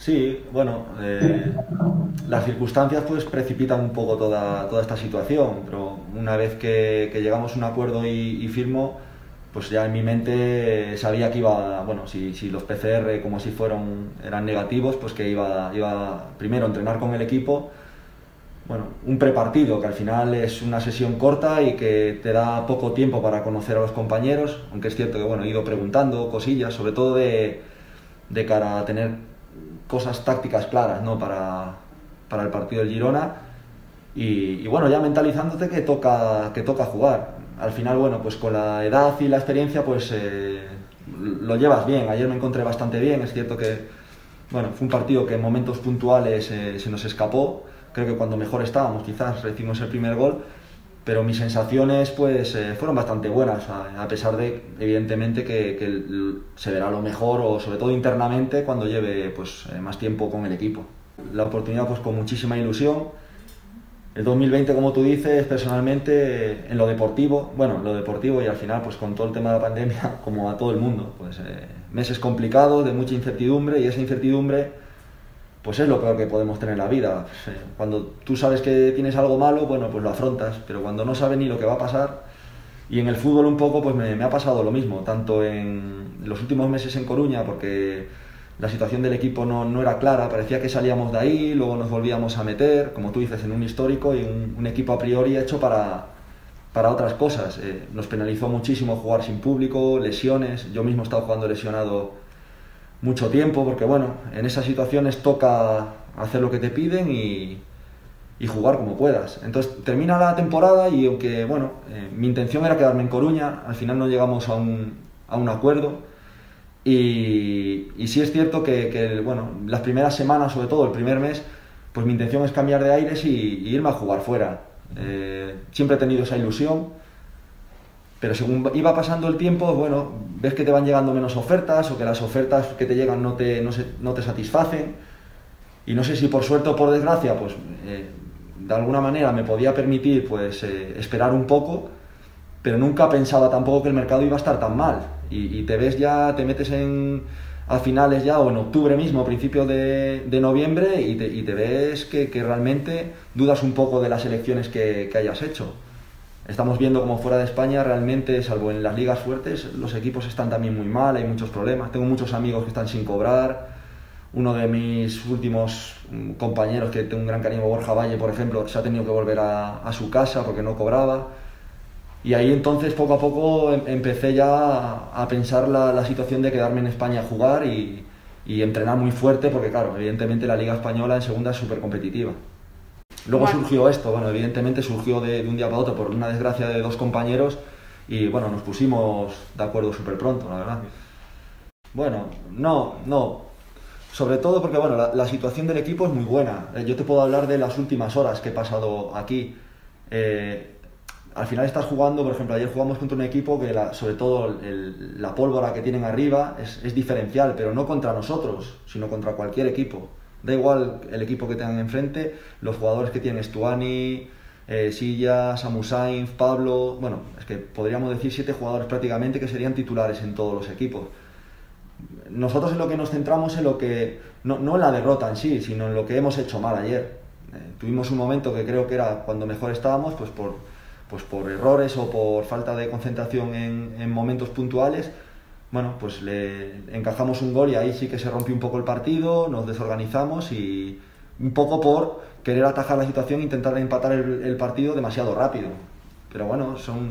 Sí, bueno, eh, las circunstancias pues precipitan un poco toda, toda esta situación, pero una vez que, llegamos a un acuerdo y, firmo, pues ya en mi mente sabía que iba, bueno, si, si, los PCR como si fueron, eran negativos, pues que iba, iba primero entrenar con el equipo, bueno, un prepartido, que al final es una sesión corta y que te da poco tiempo para conocer a los compañeros, aunque es cierto que, bueno, he ido preguntando cosillas, sobre todo de, de cara a tener cosas tácticas claras ¿no? para, para el partido del Girona. Y, bueno, ya mentalizándote que toca, que toca jugar. Al final, bueno, pues con la edad y la experiencia, pues eh, lo llevas bien. Ayer me encontré bastante bien. Es cierto que, bueno, fue un partido que en momentos puntuales eh, se nos escapó. Creo que cuando mejor estábamos, quizás recibimos el primer gol pero mis sensaciones pues eh, fueron bastante buenas, a, pesar de evidentemente que, se verá lo mejor o sobre todo internamente cuando lleve pues eh, más tiempo con el equipo. La oportunidad pues con muchísima ilusión. El 2020, como tú dices, personalmente en lo deportivo, bueno, en lo deportivo y al final pues con todo el tema de la pandemia, como a todo el mundo, pues eh, meses complicados, de mucha incertidumbre y esa incertidumbre pues es lo peor que podemos tener en la vida. Cuando tú sabes que tienes algo malo, bueno, pues lo afrontas, pero cuando no sabes ni lo que va a pasar, y en el fútbol un poco, pues me, ha pasado lo mismo, tanto en los últimos meses en Coruña, porque la situación del equipo no, no, era clara, parecía que salíamos de ahí, luego nos volvíamos a meter, como tú dices, en un histórico y un, equipo a priori hecho para, para otras cosas. Eh, nos penalizó muchísimo jugar sin público, lesiones, yo mismo he estado jugando lesionado mucho tiempo, porque bueno, en esas situaciones toca hacer lo que te piden y, jugar como puedas. Entonces termina la temporada y aunque, bueno, eh, mi intención era quedarme en Coruña, al final no llegamos a un, acuerdo. Y, y, sí es cierto que, que, bueno, las primeras semanas, sobre todo el primer mes, pues mi intención es cambiar de aires y, irme a jugar fuera. Eh, siempre he tenido esa ilusión pero según iba pasando el tiempo, bueno, ves que te van llegando menos ofertas o que las ofertas que te llegan no te, no, te satisfacen. Y no sé si por suerte o por desgracia, pues eh, de alguna manera me podía permitir pues eh, esperar un poco, pero nunca pensaba tampoco que el mercado iba a estar tan mal. Y, te ves ya, te metes en a finales ya o en octubre mismo, a principios de, noviembre, y te, ves que, realmente dudas un poco de las elecciones que hayas hecho. Estamos viendo como fuera de España realmente, salvo en las ligas fuertes, los equipos están también muy mal, hay muchos problemas. Tengo muchos amigos que están sin cobrar. Uno de mis últimos mm, compañeros, que tengo un gran cariño, Borja Valle, por ejemplo, se ha tenido que volver a, su casa porque no cobraba. Y ahí entonces poco a poco em, empecé ya a pensar la, situación de quedarme en España a jugar y, y entrenar muy fuerte porque claro, evidentemente la liga española en segunda es súper competitiva. Luego surgió esto, bueno, evidentemente surgió de, un día para otro por una desgracia de dos compañeros y bueno, nos pusimos de acuerdo súper pronto, la verdad. Bueno, no, no. Sobre todo porque bueno, la, situación del equipo es muy buena. Eh, yo te puedo hablar de las últimas horas que he pasado aquí. Eh, al final estás jugando, por ejemplo, ayer jugamos contra un equipo que sobre todo la pólvora que tienen arriba es, es diferencial, pero no contra nosotros, sino contra cualquier equipo. Da igual el equipo que tengan enfrente, los jugadores que tienen Stuani, eh, Silla, Samu Sainz, Pablo, bueno, es que podríamos decir siete jugadores prácticamente que serían titulares en todos los equipos. Nosotros en lo que nos centramos en lo que, no, no en la derrota en sí, sino en lo que hemos hecho mal ayer. Eh, tuvimos un momento que creo que era cuando mejor estábamos, pues por, pues por errores o por falta de concentración en, en momentos puntuales, bueno, pues le encajamos un gol y ahí sí que se rompió un poco el partido, nos desorganizamos y un poco por querer atajar la situación intentar empatar el, partido demasiado rápido. Pero bueno, son,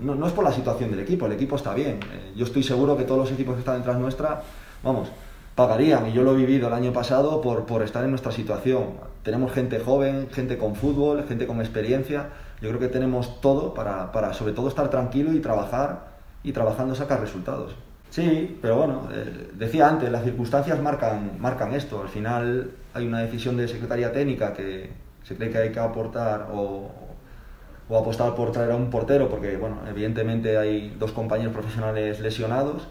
no, es por la situación del equipo, el equipo está bien. Eh, yo estoy seguro que todos los equipos que están detrás nuestra, vamos, pagarían, y yo lo he vivido el año pasado por, por estar en nuestra situación. Tenemos gente joven, gente con fútbol, gente con experiencia. Yo creo que tenemos todo para, para sobre todo estar tranquilo y trabajar y trabajando sacar resultados. Sí, pero bueno, eh, decía antes, las circunstancias marcan, marcan esto. Al final hay una decisión de Secretaría Técnica que se cree que hay que aportar o, o apostar por traer a un portero, porque bueno, evidentemente hay dos compañeros profesionales lesionados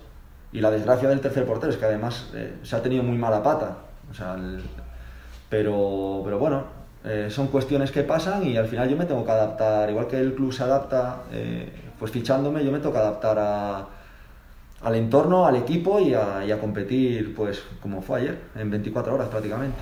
y la desgracia del tercer portero es que además eh, se ha tenido muy mala pata. O sea, pero, pero bueno, eh, son cuestiones que pasan y al final yo me tengo que adaptar, igual que el club se adapta, pues fichándome, yo me tengo que adaptar a al entorno, al equipo y a, y a competir, pues como fue ayer, en 24 horas prácticamente.